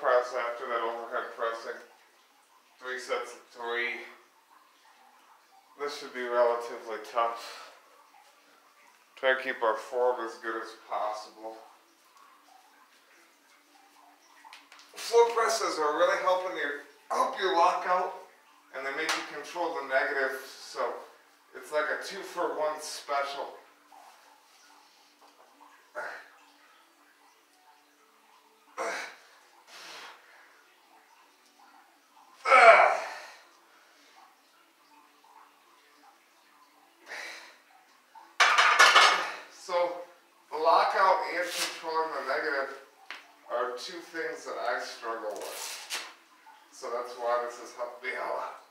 press after that overhead pressing. Three sets of three. This should be relatively tough. Try to keep our form as good as possible. Floor presses are really helping you help you lock out and they make you control the negative so it's like a two for one special. So the lockout and controlling the negative are two things that I struggle with. So that's why this has helped me lot.